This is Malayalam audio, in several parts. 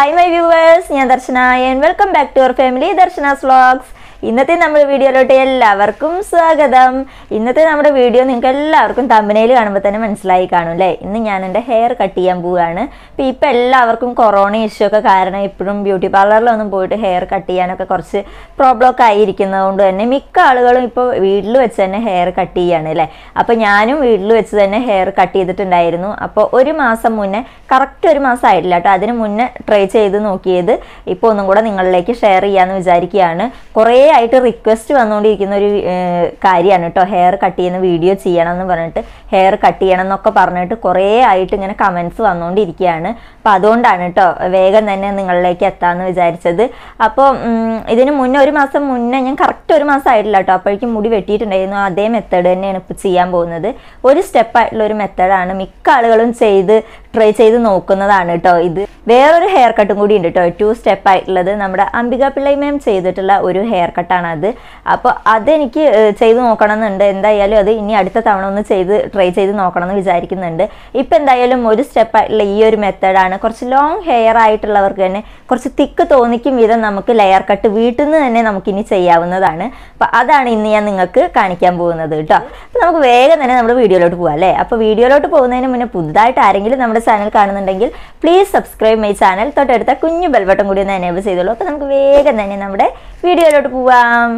ഹായ് മൈ വ്യൂവേഴ്സ് ഞാൻ Darshana and welcome back to our family Darshana's vlogs ഇന്നത്തെ നമ്മുടെ വീഡിയോയിലോട്ട് എല്ലാവർക്കും സ്വാഗതം. ഇന്നത്തെ നമ്മുടെ വീഡിയോ നിങ്ങൾക്ക് എല്ലാവർക്കും തമ്പനയിൽ കാണുമ്പോൾ തന്നെ മനസ്സിലായി കാണും അല്ലേ ഇന്ന് ഞാൻ എന്റെ ഹെയർ കട്ട് ചെയ്യാൻ പോവുകയാണ് അപ്പോൾ ഇപ്പം എല്ലാവർക്കും കൊറോണ ഇഷ്യൂ ഒക്കെ കാരണം ഇപ്പോഴും ബ്യൂട്ടി പാർലറിലൊന്നും പോയിട്ട് ഹെയർ കട്ട് ചെയ്യാനൊക്കെ കുറച്ച് പ്രോബ്ലം ഒക്കെ ആയിരിക്കുന്നത് കൊണ്ട് തന്നെ മിക്ക ആളുകളും ഇപ്പോൾ വീട്ടിൽ വെച്ച് തന്നെ ഹെയർ കട്ട് ചെയ്യാണ് അല്ലേ അപ്പോൾ ഞാനും വീട്ടിൽ വെച്ച് തന്നെ ഹെയർ കട്ട് ചെയ്തിട്ടുണ്ടായിരുന്നു. അപ്പോൾ ഒരു മാസം മുന്നേ കറക്റ്റ് ഒരു മാസം ആയിട്ടില്ല കേട്ടോ അതിന് മുന്നേ ട്രൈ ചെയ്ത് നോക്കിയത്. ഇപ്പോൾ ഒന്നും കൂടെ നിങ്ങളിലേക്ക് ഷെയർ ചെയ്യാമെന്ന് വിചാരിക്കുകയാണ്. കുറേ ആയിട്ട് റിക്വസ്റ്റ് വന്നുകൊണ്ടിരിക്കുന്ന ഒരു കാര്യമാണ് കേട്ടോ. ഹെയർ കട്ട് ചെയ്യുന്ന വീഡിയോ ചെയ്യണം എന്ന് പറഞ്ഞിട്ട് ഹെയർ കട്ട് ചെയ്യണം എന്നൊക്കെ പറഞ്ഞിട്ട് കുറേ ആയിട്ട് ഇങ്ങനെ കമൻസ് വന്നുകൊണ്ടിരിക്കുകയാണ് അപ്പോൾ അതുകൊണ്ടാണ് കേട്ടോ വേഗം തന്നെ നിങ്ങളിലേക്ക് എത്താമെന്ന് വിചാരിച്ചത്. അപ്പോൾ ഇതിന് മുന്നേ ഒരു മാസം മുന്നേ ഞാൻ കറക്റ്റ് ഒരു മാസം ആയിട്ടില്ല കേട്ടോ. അപ്പോഴേക്കും മുടി വെട്ടിയിട്ടുണ്ടായിരുന്നു. അതേ മെത്തേഡ് തന്നെയാണ് ഇപ്പോൾ ചെയ്യാൻ പോകുന്നത്. ഒരു സ്റ്റെപ്പായിട്ടുള്ള ഒരു മെത്തേഡാണ് മിക്ക ആളുകളും ചെയ്ത് ട്രൈ ചെയ്ത് നോക്കുന്നതാണ് കേട്ടോ ഇത്. വേറൊരു ഹെയർ കട്ടും കൂടി ഉണ്ട് കേട്ടോ ടു സ്റ്റെപ്പ് ആയിട്ടുള്ളത് നമ്മുടെ അംബിക പിള്ളൈ മാം ചെയ്തിട്ടുള്ള ഒരു ഹെയർ കട്ടാണ് അത്. അപ്പോൾ അതെനിക്ക് ചെയ്ത് നോക്കണം എന്നുണ്ട് എന്തായാലും അത് ഇനി അടുത്ത തവണ ഒന്ന് ചെയ്ത് ട്രൈ ചെയ്ത് നോക്കണം എന്ന് വിചാരിക്കുന്നുണ്ട്. ഇപ്പം എന്തായാലും ഒരു സ്റ്റെപ്പ് ആയിട്ടുള്ള ഈ ഒരു മെത്തേഡാണ് കുറച്ച് ലോങ് ഹെയർ ആയിട്ടുള്ളവർക്ക് തന്നെ കുറച്ച് തിക്ക് തോന്നിക്കും വിധം നമുക്ക് ലെയർ കട്ട് വീട്ടിൽ നിന്ന് തന്നെ നമുക്കിനി ചെയ്യാവുന്നതാണ്. അപ്പോൾ അതാണ് ഇന്ന് ഞാൻ നിങ്ങൾക്ക് കാണിക്കാൻ പോകുന്നത് കേട്ടോ അപ്പോൾ നമുക്ക് വേഗം തന്നെ നമ്മുടെ വീഡിയോയിലോട്ട് പോകാം അല്ലേ? അപ്പോൾ വീഡിയോയിലോട്ട് പോകുന്നതിന് മുന്നേ പുതുതായിട്ട് ആരെങ്കിലും നമ്മുടെ ചാനൽ കാണുന്നുണ്ടെങ്കിൽ പ്ലീസ് സബ്സ്ക്രൈബ് മൈ ചാനൽ തൊട്ടടുത്ത കുഞ്ഞു ബെൽബട്ടൺ കൂടി ഒന്ന് എനേബിൾ ചെയ്തോളൂ. അപ്പോൾ നമുക്ക് വേഗം തന്നെ നമ്മുടെ വീഡിയോയിലോട്ട് പോവാം.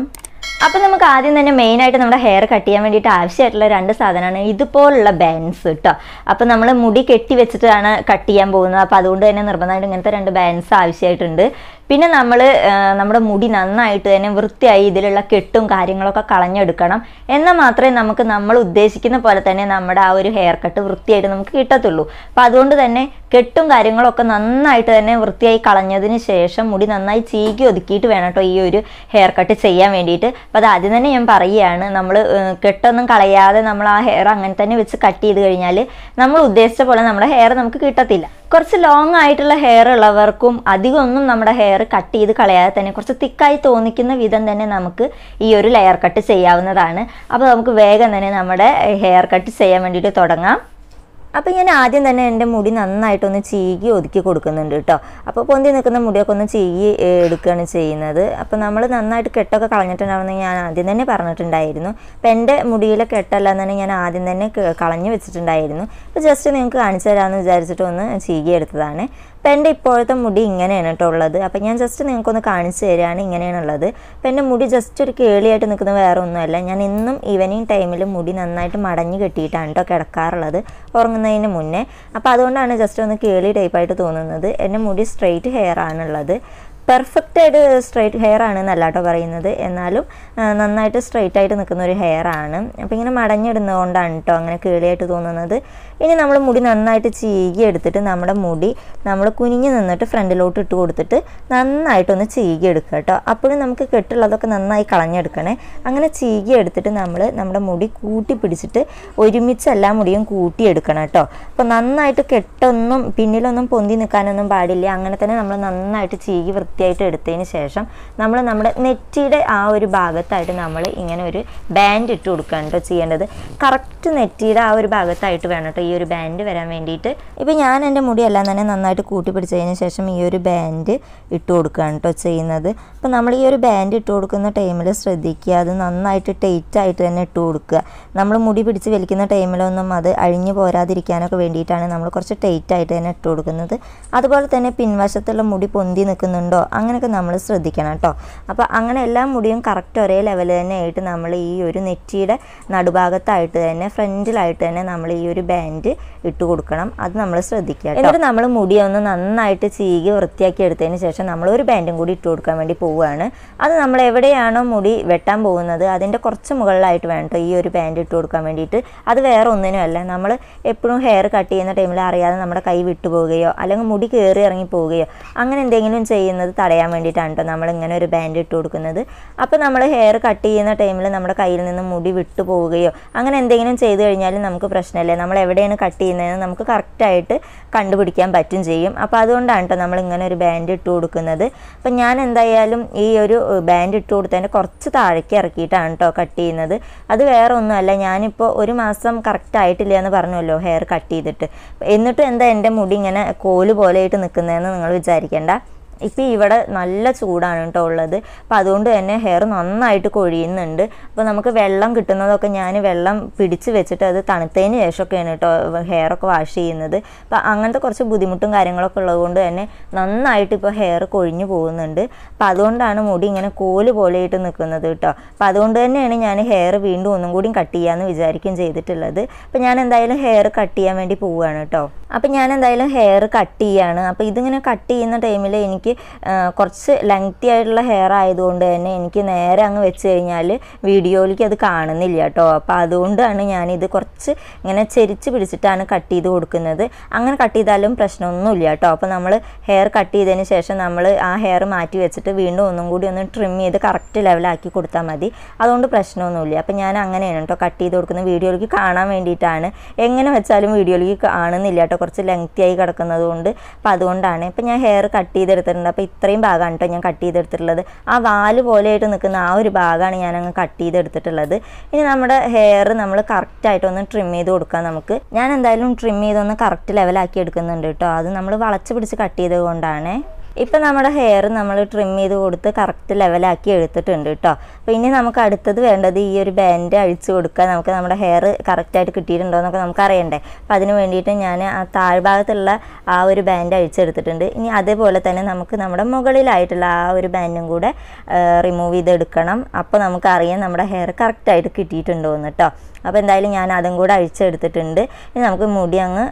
അപ്പോൾ നമുക്ക് ആദ്യം തന്നെ മെയിനായിട്ട് നമ്മുടെ ഹെയർ കട്ട് ചെയ്യാൻ വേണ്ടിയിട്ട് ആവശ്യമായിട്ടുള്ള രണ്ട് സാധനമാണ് ഇതുപോലുള്ള ബാൻസ് കേട്ടോ അപ്പോൾ നമ്മൾ മുടി കെട്ടി വെച്ചിട്ടാണ് കട്ട് ചെയ്യാൻ പോകുന്നത്. അപ്പോൾ അതുകൊണ്ട് തന്നെ നിർബന്ധമായിട്ട് ഇങ്ങനത്തെ രണ്ട് ബാൻസ് ആവശ്യമായിട്ടുണ്ട്. പിന്നെ നമ്മൾ നമ്മുടെ മുടി നന്നായിട്ട് തന്നെ വൃത്തിയായി ഇതിലുള്ള കെട്ടും കാര്യങ്ങളൊക്കെ കളഞ്ഞെടുക്കണം. എന്നാൽ മാത്രമേ നമുക്ക് നമ്മൾ ഉദ്ദേശിക്കുന്ന പോലെ തന്നെ നമ്മുടെ ആ ഒരു ഹെയർ കട്ട് വൃത്തിയായിട്ട് നമുക്ക് കിട്ടത്തുള്ളൂ. അപ്പോൾ അതുകൊണ്ട് തന്നെ കെട്ടും കാര്യങ്ങളൊക്കെ നന്നായിട്ട് തന്നെ വൃത്തിയായി കളഞ്ഞതിന് ശേഷം മുടി നന്നായി ചീകി ഒതുക്കിയിട്ട് വേണം കേട്ടോ ഈ ഒരു ഹെയർ കട്ട് ചെയ്യാൻ വേണ്ടിയിട്ട്. അപ്പോൾ അത് ആദ്യം തന്നെ ഞാൻ പറയുകയാണ്. നമ്മൾ കെട്ടൊന്നും കളയാതെ നമ്മൾ ആ ഹെയർ അങ്ങനെ തന്നെ വെച്ച് കട്ട് ചെയ്ത് കഴിഞ്ഞാൽ നമ്മൾ ഉദ്ദേശിച്ച പോലെ നമ്മുടെ ഹെയർ നമുക്ക് കിട്ടത്തില്ല. കുറച്ച് ലോങ് ആയിട്ടുള്ള ഹെയർ ഉള്ളവർക്കും അധികമൊന്നും നമ്മുടെ ഹെയർ കട്ട് ചെയ്ത് കളയാതെ തന്നെ കുറച്ച് തിക്കായി തോന്നിക്കുന്ന വിധം തന്നെ നമുക്ക് ഈ ഒരു ലെയർ കട്ട് ചെയ്യാവുന്നതാണ്. അപ്പോൾ നമുക്ക് വേഗം തന്നെ നമ്മുടെ ഹെയർ കട്ട് ചെയ്യാൻ വേണ്ടിയിട്ട് തുടങ്ങാം. അപ്പോൾ ഞാൻ ആദ്യം തന്നെ എന്റെ മുടി നന്നായിട്ടൊന്ന് ചീകി ഒതുക്കി കൊടുക്കുന്നുണ്ട് കേട്ടോ അപ്പോൾ പൊന്തി നിൽക്കുന്ന മുടിയൊക്കെ ഒന്ന് ചീകി എടുക്കുകയാണ് ചെയ്യുന്നത്. അപ്പോൾ നമ്മൾ നന്നായിട്ട് കെട്ടൊക്കെ കളഞ്ഞിട്ടുണ്ടാവുമെന്ന് ഞാൻ ആദ്യം തന്നെ പറഞ്ഞിട്ടുണ്ടായിരുന്നു. അപ്പോൾ എന്റെ മുടിയിലെ കെട്ടെല്ലാം തന്നെ ഞാൻ ആദ്യം തന്നെ കളഞ്ഞു വെച്ചിട്ടുണ്ടായിരുന്നു. അപ്പോൾ ജസ്റ്റ് നിങ്ങൾക്ക് കാണിച്ചു തരാമെന്ന് വിചാരിച്ചിട്ട് ഒന്ന് ചീകി എടുത്തതാണ്. അപ്പോൾ എന്റെ ഇപ്പോഴത്തെ മുടി ഇങ്ങനെയാണ് കേട്ടോ ഉള്ളത്. അപ്പം ഞാൻ ജസ്റ്റ് നിങ്ങൾക്കൊന്ന് കാണിച്ചു തരികയാണ് ഇങ്ങനെയാണുള്ളത്. അപ്പം എന്റെ മുടി ജസ്റ്റ് ഒരു കേളിയായിട്ട് നിൽക്കുന്ന വേറെ ഒന്നുമല്ല ഞാൻ ഇന്നും ഈവനിങ് ടൈമിൽ മുടി നന്നായിട്ട് മടഞ്ഞ് കെട്ടിയിട്ടാണ് കേട്ടോ കിടക്കാറുള്ളത് ഉറങ്ങുന്നതിന് മുന്നേ. അപ്പോൾ അതുകൊണ്ടാണ് ജസ്റ്റ് ഒന്ന് കേളി ടൈപ്പായിട്ട് തോന്നുന്നത്. എന്റെ മുടി സ്ട്രെയിറ്റ് ഹെയർ ആണുള്ളത്. പെർഫെക്റ്റ് ആയിട്ട് സ്ട്രൈറ്റ് ഹെയർ ആണ് എന്നല്ല പറയുന്നത്. എന്നാലും നന്നായിട്ട് സ്ട്രെയിറ്റ് ആയിട്ട് നിൽക്കുന്ന ഒരു ഹെയർ ആണ്. അപ്പോൾ ഇങ്ങനെ മടഞ്ഞിടുന്നതുകൊണ്ടാണ് കേട്ടോ അങ്ങനെ കേളിയായിട്ട് തോന്നുന്നത്. ഇനി നമ്മൾ മുടി നന്നായിട്ട് ചീകി എടുത്തിട്ട് നമ്മുടെ മുടി നമ്മൾ കുനിഞ്ഞ് നിന്നിട്ട് ഫ്രണ്ടിലോട്ട് ഇട്ട് കൊടുത്തിട്ട് നന്നായിട്ടൊന്ന് ചീകി എടുക്കുക കേട്ടോ അപ്പോഴും നമുക്ക് കെട്ടുള്ളതൊക്കെ നന്നായി കളഞ്ഞെടുക്കണേ. അങ്ങനെ ചീകി എടുത്തിട്ട് നമ്മൾ നമ്മുടെ മുടി കൂട്ടി പിടിച്ചിട്ട് ഒരുമിച്ച് എല്ലാ മുടിയും കൂട്ടിയെടുക്കണം കേട്ടോ അപ്പോൾ നന്നായിട്ട് കെട്ടൊന്നും പിന്നിലൊന്നും പൊന്തി നിൽക്കാനൊന്നും പാടില്ല. അങ്ങനെ തന്നെ നമ്മൾ നന്നായിട്ട് ചീകി വൃത്തിയായിട്ട് എടുത്തതിന് ശേഷം നമ്മൾ നമ്മുടെ നെറ്റിയുടെ ആ ഒരു ഭാഗത്തായിട്ട് നമ്മൾ ഇങ്ങനെ ഒരു ബാൻഡ് ഇട്ട് കൊടുക്കുകയാണ് കേട്ടോ ചെയ്യേണ്ടത്. കറക്റ്റ് നെറ്റിയുടെ ആ ഒരു ഭാഗത്തായിട്ട് വേണം കേട്ടോ ഈ ഒരു ബാൻഡ് വരാൻ വേണ്ടിയിട്ട്. ഇപ്പോൾ ഞാൻ എന്റെ മുടിയെല്ലാം തന്നെ നന്നായിട്ട് കൂട്ടി പിടിച്ചതിന് ശേഷം ഈ ഒരു ബാൻഡ് ഇട്ട് കൊടുക്കുകയാണ് കേട്ടോ ചെയ്യുന്നത്. അപ്പോൾ നമ്മൾ ഈ ഒരു ബാൻഡ് ഇട്ട് കൊടുക്കുന്ന ടൈമിൽ ശ്രദ്ധിക്കുക അത് നന്നായിട്ട് ടൈറ്റ് ആയിട്ട് തന്നെ ഇട്ട് കൊടുക്കുക. നമ്മൾ മുടി പിടിച്ച് വലിക്കുന്ന ടൈമിലൊന്നും അത് അഴിഞ്ഞു പോരാതിരിക്കാനൊക്കെ വേണ്ടിയിട്ടാണ് നമ്മൾ കുറച്ച് ടൈറ്റ് ആയിട്ട് തന്നെ ഇട്ട് കൊടുക്കുന്നത്. അതുപോലെ തന്നെ പിൻവശത്തുള്ള മുടി പൊന്തി നിൽക്കുന്നുണ്ടോ അങ്ങനെയൊക്കെ നമ്മൾ ശ്രദ്ധിക്കണം കേട്ടോ. അപ്പോൾ അങ്ങനെ എല്ലാ മുടിയും കറക്റ്റ് ഒരേ ലെവൽ തന്നെ ആയിട്ട് നമ്മൾ ഈ ഒരു നെറ്റിയുടെ നടുഭാഗത്തായിട്ട് തന്നെ ഫ്രണ്ടിലായിട്ട് തന്നെ നമ്മൾ ഈ ഒരു ബാൻഡ് ഇട്ട് കൊടുക്കണം. അത് നമ്മൾ ശ്രദ്ധിക്കുക. എന്നിട്ട് നമ്മൾ മുടി ഒന്ന് നന്നായിട്ട് ചീകി വൃത്തിയാക്കി എടുത്തതിന് ശേഷം നമ്മൾ ഒരു ബാൻഡും കൂടി ഇട്ട് കൊടുക്കാൻ വേണ്ടി പോവുകയാണ്. അത് നമ്മൾ എവിടെയാണോ മുടി വെട്ടാൻ പോകുന്നത് അതിന്റെ കുറച്ച് മുകളിലായിട്ട് വേണം കേട്ടോ ഈ ഒരു ബാൻഡ് ഇട്ട് കൊടുക്കാൻ വേണ്ടിയിട്ട്. അത് വേറെ ഒന്നിനുമല്ല. നമ്മൾ എപ്പോഴും ഹെയർ കട്ട് ചെയ്യുന്ന ടൈമിൽ അറിയാതെ നമ്മുടെ കൈ വിട്ടു പോവുകയോ അല്ലെങ്കിൽ മുടി കയറി ഇറങ്ങി പോവുകയോ അങ്ങനെ എന്തെങ്കിലും ചെയ്യുന്നത് തടയാൻ വേണ്ടിയിട്ടാണ് കേട്ടോ നമ്മൾ ഇങ്ങനെ ഒരു ബാൻഡ് ഇട്ട് കൊടുക്കുന്നത്. അപ്പോൾ നമ്മൾ ഹെയർ കട്ട് ചെയ്യുന്ന ടൈമിൽ നമ്മുടെ കയ്യിൽ നിന്ന് മുടി വിട്ടു പോവുകയോ അങ്ങനെ എന്തെങ്കിലും ചെയ്തു കഴിഞ്ഞാൽ നമുക്ക് പ്രശ്നമില്ല. നമ്മൾ എവിടെയാണ് കട്ട് ചെയ്യുന്നതെന്ന് നമുക്ക് കറക്റ്റായിട്ട് കണ്ടുപിടിക്കാൻ പറ്റും ചെയ്യും. അപ്പോൾ അതുകൊണ്ടാണ് കേട്ടോ നമ്മൾ ഇങ്ങനെ ഒരു ബാൻഡ് ഇട്ട് കൊടുക്കുന്നത്. അപ്പോൾ ഞാൻ എന്തായാലും ഈ ഒരു ബാൻഡ് ഇട്ട് കൊടുത്തതിന്റെ കുറച്ച് താഴേക്ക് ഇറക്കിയിട്ടാണ് കേട്ടോ കട്ട് ചെയ്യുന്നത്. അത് വേറെ ഒന്നുമല്ല ഞാനിപ്പോൾ ഒരു മാസം കറക്റ്റായിട്ടില്ല എന്ന് പറഞ്ഞല്ലോ ഹെയർ കട്ട് ചെയ്തിട്ട്. എന്നിട്ടും എന്താ എന്റെ മുടി ഇങ്ങനെ കോൽ പോലെയായിട്ട് നിൽക്കുന്നതെന്ന് നിങ്ങൾ വിചാരിക്കേണ്ട. ഇപ്പം ഇവിടെ നല്ല ചൂടാണ് കേട്ടോ ഉള്ളത്. അപ്പോൾ അതുകൊണ്ട് തന്നെ ഹെയർ നന്നായിട്ട് കൊഴിയുന്നുണ്ട്. അപ്പോൾ നമുക്ക് വെള്ളം കിട്ടുന്നതൊക്കെ ഞാൻ വെള്ളം പിടിച്ച് വെച്ചിട്ട് അത് തണുത്തതിന് ശേഷമൊക്കെയാണ് കേട്ടോ ഹെയറൊക്കെ വാഷ് ചെയ്യുന്നത്. അപ്പോൾ അങ്ങനത്തെ കുറച്ച് ബുദ്ധിമുട്ടും കാര്യങ്ങളൊക്കെ ഉള്ളതുകൊണ്ട് തന്നെ നന്നായിട്ട് ഇപ്പോൾ ഹെയർ കൊഴിഞ്ഞു പോകുന്നുണ്ട്. അപ്പോൾ അതുകൊണ്ടാണ് മുടി ഇങ്ങനെ കോൽ പോലെയായിട്ട് നിൽക്കുന്നത് കേട്ടോ. അപ്പോൾ അതുകൊണ്ട് തന്നെയാണ് ഞാൻ ഹെയർ വീണ്ടും ഒന്നും കൂടി കട്ട് ചെയ്യാമെന്ന് വിചാരിക്കുകയും ചെയ്തിട്ടുള്ളത്. അപ്പോൾ ഞാൻ എന്തായാലും ഹെയർ കട്ട് ചെയ്യാൻ വേണ്ടി പോവുകയാണ് കേട്ടോ. അപ്പോൾ ഞാൻ എന്തായാലും ഹെയർ കട്ട് ചെയ്യാണ്. അപ്പോൾ ഇതിങ്ങനെ കട്ട് ചെയ്യുന്ന ടൈമിൽ എനിക്ക് ആ, കുറച്ച് ലെങ്തി ആയിട്ടുള്ള ഹെയർ ആയതുകൊണ്ട് തന്നെ എനിക്ക് നേരെ അങ്ങ് വെച്ച് കഴിഞ്ഞാൽ വീഡിയോയിലേക്ക് അത് കാണുന്നില്ല കേട്ടോ. അപ്പോൾ അതുകൊണ്ടാണ് ഞാനിത് കുറച്ച് ഇങ്ങനെ ചെരിച്ച് പിടിച്ചിട്ടാണ് കട്ട് ചെയ്ത് കൊടുക്കുന്നത്. അങ്ങനെ കട്ട് ചെയ്താലും പ്രശ്നമൊന്നുമില്ല കേട്ടോ. അപ്പോൾ നമ്മൾ ഹെയർ കട്ട് ചെയ്തതിന് ശേഷം നമ്മൾ ആ ഹെയർ മാറ്റി വെച്ചിട്ട് വീണ്ടും ഒന്നും കൂടി ഒന്ന് ട്രിം ചെയ്ത് കറക്റ്റ് ലെവലാക്കി കൊടുത്താൽ മതി. അതുകൊണ്ട് പ്രശ്നമൊന്നുമില്ല. അപ്പോൾ ഞാൻ അങ്ങനെയാണ് കേട്ടോ കട്ട് ചെയ്ത് കൊടുക്കുന്നത്. വീഡിയോയിലേക്ക് കാണാൻ വേണ്ടിയിട്ടാണ്. എങ്ങനെ വെച്ചാലും വീഡിയോയിലേക്ക് കാണുന്നില്ല കേട്ടോ. കുറച്ച് ലെങ്തി ആയി കിടക്കുന്നത് കൊണ്ട് അപ്പോൾ അതുകൊണ്ടാണ്. ഇപ്പോൾ ഞാൻ ഹെയർ കട്ട് ചെയ്തെടുത്തിട്ടുണ്ട് അപ്പോൾ ഇത്രയും ഭാഗമാണ് കേട്ടോ ഞാൻ കട്ട് ചെയ്തെടുത്തിട്ടുള്ളത്. ആ വാൽ പോലെയായിട്ട് നിൽക്കുന്ന ആ ഒരു ഭാഗമാണ് ഞാൻ അങ്ങ് കട്ട് ചെയ്തെടുത്തിട്ടുള്ളത്. ഇനി നമ്മുടെ ഹെയർ നമ്മൾ കറക്റ്റായിട്ടൊന്ന് ട്രിം ചെയ്ത് കൊടുക്കാം നമുക്ക്. ഞാൻ എന്തായാലും ട്രിം ചെയ്തൊന്ന് കറക്റ്റ് ലെവലാക്കി എടുക്കുന്നുണ്ട് കേട്ടോ അത് നമ്മൾ വളച്ച് പിടിച്ച് കട്ട് ചെയ്തത് കൊണ്ടാണ്. ഇപ്പം നമ്മുടെ ഹെയർ നമ്മൾ ട്രിം ചെയ്ത് കൊടുത്ത് കറക്റ്റ് ലെവലാക്കി എടുത്തിട്ടുണ്ട് കേട്ടോ അപ്പോൾ ഇനി നമുക്ക് അടുത്തത് വേണ്ടത് ഈ ഒരു ബാൻഡ് അഴിച്ചു കൊടുക്കുക നമുക്ക് നമ്മുടെ ഹെയർ കറക്റ്റായിട്ട് കിട്ടിയിട്ടുണ്ടോ എന്നൊക്കെ നമുക്ക് അറിയണ്ടേ അപ്പോൾ അതിന് വേണ്ടിയിട്ട് ഞാൻ ആ താഴ്ഭാഗത്തുള്ള ആ ഒരു ബാൻഡ് അഴിച്ചെടുത്തിട്ടുണ്ട്. ഇനി അതേപോലെ തന്നെ നമുക്ക് നമ്മുടെ മുകളിലായിട്ടുള്ള ആ ഒരു ബാൻഡും കൂടെ റിമൂവ് ചെയ്തെടുക്കണം. അപ്പോൾ നമുക്കറിയാം നമ്മുടെ ഹെയർ കറക്റ്റായിട്ട് കിട്ടിയിട്ടുണ്ടോ എന്ന് കേട്ടോ അപ്പോൾ എന്തായാലും ഞാൻ അതും കൂടെ അഴിച്ചെടുത്തിട്ടുണ്ട്. ഇനി നമുക്ക് മുടി അങ്ങ്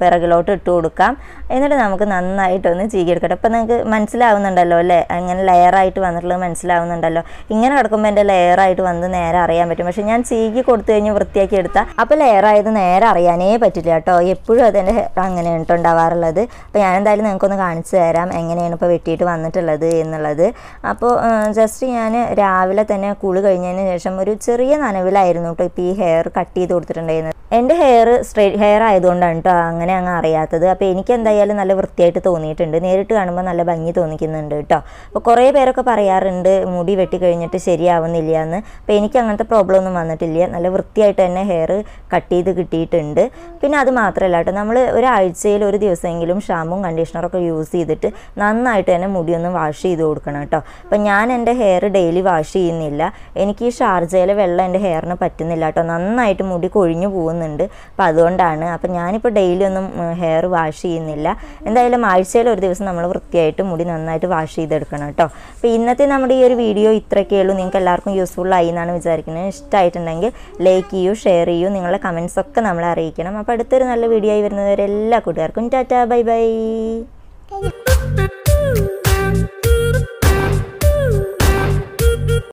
പിറകിലോട്ട് ഇട്ട് കൊടുക്കാം. എന്നിട്ട് നമുക്ക് നന്നായിട്ടൊന്ന് ചീകിയെടുക്കട്ടെ. അപ്പോൾ നിങ്ങൾക്ക് മനസ്സിലാവുന്നുണ്ടല്ലോ അല്ലേ? അങ്ങനെ ലെയറായിട്ട് വന്നിട്ടുള്ളത് മനസ്സിലാവുന്നുണ്ടല്ലോ. ഇങ്ങനെ കിടക്കുമ്പോൾ എന്റെ ലെയറായിട്ട് വന്ന് നേരെ അറിയാൻ പറ്റും. പക്ഷേ ഞാൻ ചീകി കൊടുത്തു കഴിഞ്ഞ് വൃത്തിയാക്കി എടുത്താൽ അപ്പോൾ ലെയറായത് നേരെ അറിയാനേ പറ്റില്ല കേട്ടോ. എപ്പോഴും അതെന്റെ അങ്ങനെ ഉണ്ടാവാറുള്ളത്. അപ്പോൾ ഞാൻ എന്തായാലും നിങ്ങൾക്കൊന്ന് കാണിച്ചു തരാം എങ്ങനെയാണ് ഇപ്പോൾ വെട്ടിയിട്ട് വന്നിട്ടുള്ളത് എന്നുള്ളത്. അപ്പോൾ ജസ്റ്റ് ഞാൻ രാവിലെ തന്നെ കുളി കഴിഞ്ഞതിന് ശേഷം ഒരു ചെറിയ നനവിലായിരുന്നു കേട്ടോ. ഇപ്പോൾ ഈ ഹെയർ കട്ട് ചെയ്ത് കൊടുത്തിട്ടുണ്ടായിരുന്നത് എന്റെ ഹെയർ സ്ട്രേറ്റ് ഹെയർ ആയതുകൊണ്ടാണ് കേട്ടോ അങ്ങനെ അങ്ങ് അറിയാത്തത്. അപ്പോൾ എനിക്ക് എന്തായാലും നല്ല വൃത്തിയായിട്ട് തോന്നിയിട്ടുണ്ട്. നേരിട്ട് കാണുമ്പോൾ നല്ല ഭംഗി തോന്നിക്കുന്നുണ്ട് കേട്ടോ അപ്പോൾ കുറേ പേരൊക്കെ പറയാറുണ്ട് മുടി വെട്ടി കഴിഞ്ഞിട്ട് ശരിയാവുന്നില്ല എന്ന് അപ്പോൾ എനിക്ക് അങ്ങനത്തെ പ്രോബ്ലം ഒന്നും വന്നിട്ടില്ല. നല്ല വൃത്തിയായിട്ട് തന്നെ ഹെയർ കട്ട് ചെയ്ത് കിട്ടിയിട്ടുണ്ട്. പിന്നെ അത് മാത്രമല്ല കേട്ടോ നമ്മൾ ഒരാഴ്ചയിൽ ഒരു ദിവസമെങ്കിലും ഷാമ്പും കണ്ടീഷണറൊക്കെ യൂസ് ചെയ്തിട്ട് നന്നായിട്ട് തന്നെ മുടിയൊന്ന് വാഷ് ചെയ്ത് കൊടുക്കണം കേട്ടോ അപ്പോൾ ഞാൻ എന്റെ ഹെയർ ഡെയിലി വാഷ് ചെയ്യുന്നില്ല. എനിക്ക് ഈ ഷാർജയിലെ വെള്ളം എന്റെ ഹെയറിന് പറ്റുന്നില്ല കേട്ടോ നന്നായിട്ട് മുടി കൊഴിഞ്ഞു പോകുന്നുണ്ട്. അപ്പോൾ അതുകൊണ്ടാണ്. അപ്പോൾ ഞാനിപ്പോൾ ഡെയിലി ഒന്നും ഹെയർ വാഷ് ചെയ്യുന്നില്ല. എന്തായാലും ആഴ്ചയിൽ ഒരു ദിവസം നമ്മൾ വൃത്തിയായിട്ട് മുടി നന്നായിട്ട് വാഷ് ചെയ്തെടുക്കണം കേട്ടോ. അപ്പോൾ ഇന്നത്തെ നമ്മുടെ ഈ ഒരു വീഡിയോ ഇത്രയൊക്കെ ഉള്ളൂ. നിങ്ങൾക്ക് എല്ലാവർക്കും യൂസ്ഫുൾ ആയി എന്നാണ് വിചാരിക്കുന്നത്. ഇഷ്ടമായിട്ടുണ്ടെങ്കിൽ ലൈക്ക് ചെയ്യൂ ഷെയർ ചെയ്യൂ. നിങ്ങളുടെ കമൻസ് ഒക്കെ നമ്മൾ അറിയിക്കണം. അപ്പോൾ അടുത്തൊരു നല്ല വീഡിയോ ആയി വരുന്നവരെ എല്ലാ കൂട്ടുകാർക്കും ടാറ്റാ ബൈ ബൈ.